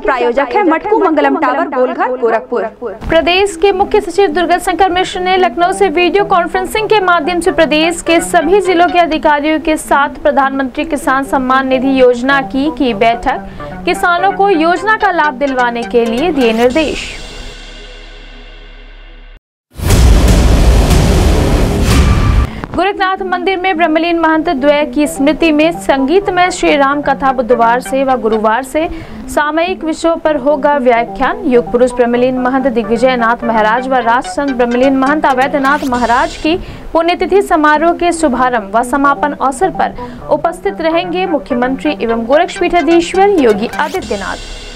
प्रायोजक है मटकू मंगलम टावर, गोलघर, गोरखपुर। प्रदेश के मुख्य सचिव दुर्गा शंकर मिश्र ने लखनऊ से वीडियो कॉन्फ्रेंसिंग के माध्यम से प्रदेश के सभी जिलों के अधिकारियों के साथ प्रधानमंत्री किसान सम्मान निधि योजना की की बैठक, किसानों को योजना का लाभ दिलवाने के लिए दिए निर्देश। गोरखनाथ मंदिर में ब्रह्मलीन महंत द्वय की स्मृति में संगीतमय श्री राम कथा बुधवार से व गुरुवार से सामयिक विषयों पर होगा व्याख्यान। युग पुरुष ब्रह्मलीन महंत दिग्विजय नाथ महाराज व राजचंद ब्रह्मलीन महंत अवैधनाथ महाराज की पुण्यतिथि समारोह के शुभारंभ व समापन अवसर पर उपस्थित रहेंगे मुख्यमंत्री एवं गोरक्षपीठाधीश्वर योगी आदित्यनाथ।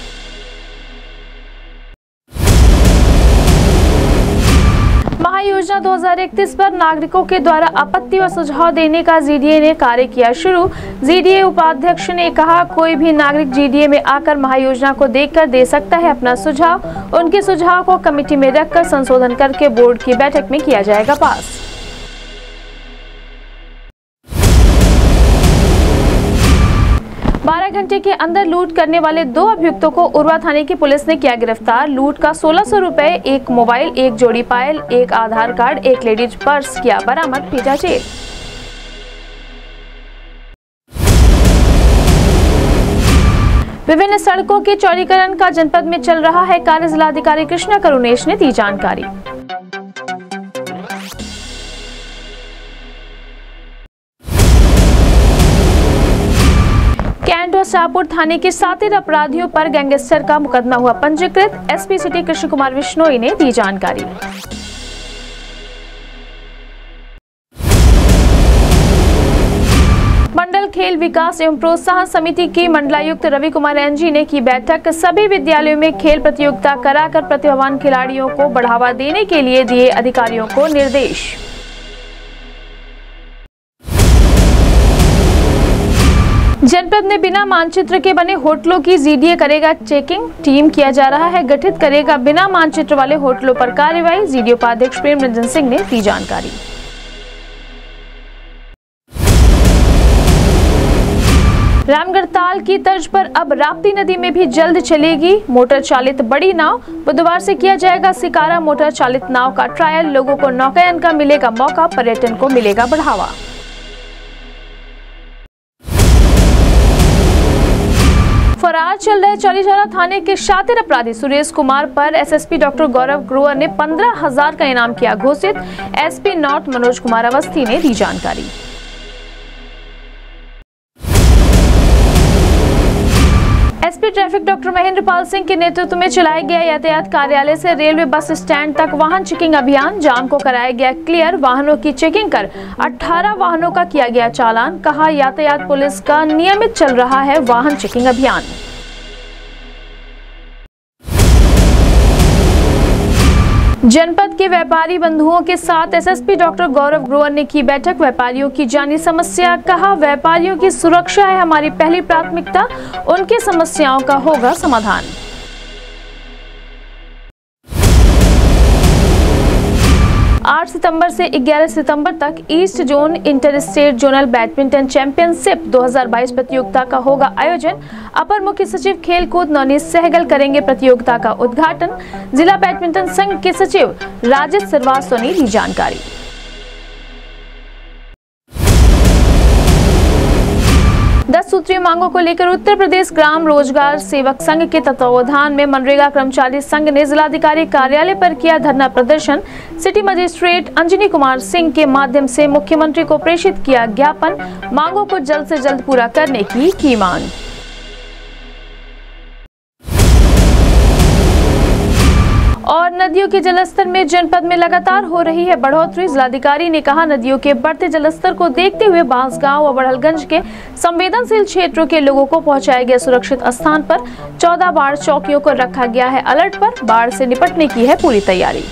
महायोजना 2031 पर नागरिकों के द्वारा आपत्ति व सुझाव देने का जीडीए ने कार्य किया शुरू। जीडीए उपाध्यक्ष ने कहा, कोई भी नागरिक जीडीए में आकर महायोजना को देखकर दे सकता है अपना सुझाव। उनके सुझाव को कमेटी में रखकर संशोधन करके बोर्ड की बैठक में किया जाएगा पास। घंटे के अंदर लूट करने वाले दो अभियुक्तों को उर्वा थाने की पुलिस ने किया गिरफ़्तार। लूट का सोलह सौ रूपए, एक मोबाइल, एक जोड़ी पायल, एक आधार कार्ड, एक लेडीज़ पर्स किया बरामद भेजा जेल। विभिन्न सड़कों के चौड़ीकरण का जनपद में चल रहा है कार्य। जिलाधिकारी कृष्णा करुणेश ने दी जानकारी। शाहपुर थाने के सातिर अपराधियों पर गैंगस्टर का मुकदमा हुआ पंजीकृत। एसपी सिटी कृष्ण कुमार विश्नोई ने दी जानकारी। मंडल खेल विकास एवं प्रोत्साहन समिति की मंडलायुक्त रवि कुमार एनजी ने की बैठक। सभी विद्यालयों में खेल प्रतियोगिता कराकर प्रतिभावान खिलाड़ियों को बढ़ावा देने के लिए दिए अधिकारियों को निर्देश। जनपद में बिना मानचित्र के बने होटलों की जीडीए करेगा चेकिंग। टीम किया जा रहा है, गठित करेगा बिना मानचित्र वाले होटलों पर कार्रवाई। जीडीओ उपाध्यक्ष प्रेम रंजन सिंह ने दी जानकारी। रामगढ़ताल की तर्ज पर अब राप्ती नदी में भी जल्द चलेगी मोटर चालित बड़ी नाव। बुधवार से किया जाएगा सिकारा मोटर चालित नाव का ट्रायल लोगों को नौकायन का मिलेगा मौका, पर्यटन को मिलेगा बढ़ावा। फरार चल रहे चौलीचौरा थाने के शातिर अपराधी सुरेश कुमार पर एसएसपी डॉक्टर गौरव ग्रोवर ने पंद्रह हज़ार का इनाम किया, घोषित एसपी नॉर्थ मनोज कुमार अवस्थी ने दी जानकारी। ट्रैफ़िक डॉक्टर महेंद्र पाल सिंह के नेतृत्व में चलाया गया यातायात कार्यालय से रेलवे बस स्टैंड तक वाहन चेकिंग अभियान जाम को कराया गया। क्लियर वाहनों की चेकिंग कर 18 वाहनों का किया गया चालान। कहा, यातायात पुलिस का नियमित चल रहा है वाहन चेकिंग अभियान। जनपद के व्यापारी बंधुओं के साथ एसएसपी डॉक्टर गौरव ग्रोवर ने की बैठक। व्यापारियों की जानी समस्या कहा, व्यापारियों की सुरक्षा है हमारी पहली प्राथमिकता, उनकी समस्याओं का होगा समाधान। आठ सितंबर से 11 सितंबर तक east zone inter state zonal badminton championship 2022 प्रतियोगिता का होगा आयोजन। अपर मुख्य सचिव खेलकूद नवनीत सहगल करेंगे प्रतियोगिता का उद्घाटन। जिला बैडमिंटन संघ के सचिव राजेश श्रीवास्तव ने दी जानकारी। सूत्रीय मांगों को लेकर उत्तर प्रदेश ग्राम रोज़गार सेवक संघ के तत्वावधान में मनरेगा कर्मचारी संघ ने जिलाधिकारी कार्यालय पर किया धरना प्रदर्शन। सिटी मजिस्ट्रेट अंजनी कुमार सिंह के माध्यम से मुख्यमंत्री को प्रेषित किया ज्ञापन। मांगों को जल्द से जल्द पूरा करने की की मांग। नदियों के जलस्तर में जनपद में लगातार हो रही है बढ़ोतरी। जिलाधिकारी ने कहा, नदियों के बढ़ते जलस्तर को देखते हुए बांसगांव और बड़हलगंज के संवेदनशील क्षेत्रों के लोगों को पहुँचाया गया सुरक्षित स्थान पर 14 बाढ़ चौकियों को रखा गया है। अलर्ट पर बाढ़ से निपटने की है पूरी तैयारी।